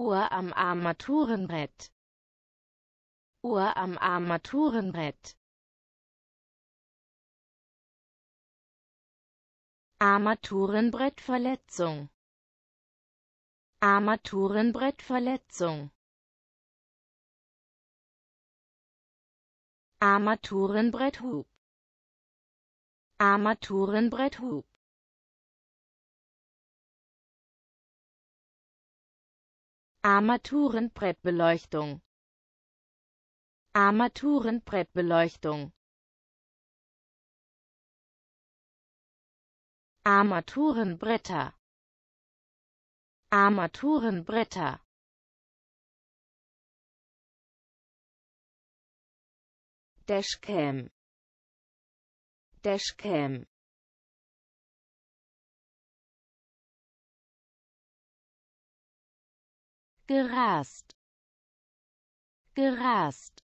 Uhr am Armaturenbrett. Uhr am Armaturenbrett. Armaturenbrettverletzung. Armaturenbrettverletzung. Armaturenbretthub. Armaturenbretthub Armaturenbrettbeleuchtung. Armaturenbrettbeleuchtung. Armaturenbretter. Armaturenbretter. Dashcam. Dashcam gerast. Gerast